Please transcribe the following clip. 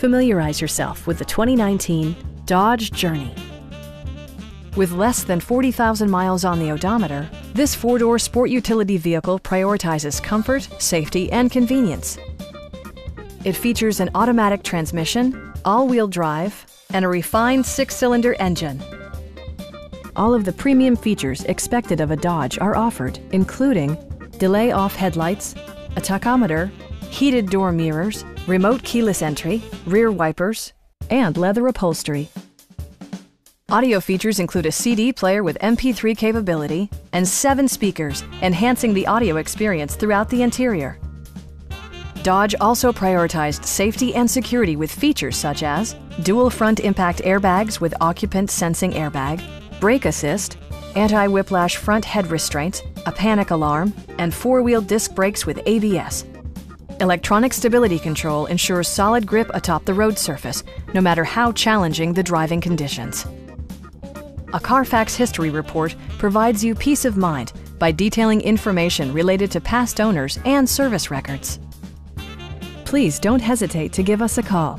Familiarize yourself with the 2019 Dodge Journey. With less than 40,000 miles on the odometer, this four-door sport utility vehicle prioritizes comfort, safety, and convenience. It features an automatic transmission, all-wheel drive, and a refined six-cylinder engine. All of the premium features expected of a Dodge are offered, including delay off headlights, a tachometer, heated door mirrors, remote keyless entry, rear wipers, and leather upholstery. Audio features include a CD player with MP3 capability and seven speakers, enhancing the audio experience throughout the interior. Dodge also prioritized safety and security with features such as dual front impact airbags with occupant sensing airbag, brake assist, anti-whiplash front head restraints, a panic alarm, and four-wheel disc brakes with ABS. Electronic stability control ensures solid grip atop the road surface, no matter how challenging the driving conditions. A Carfax history report provides you peace of mind by detailing information related to past owners and service records. Please don't hesitate to give us a call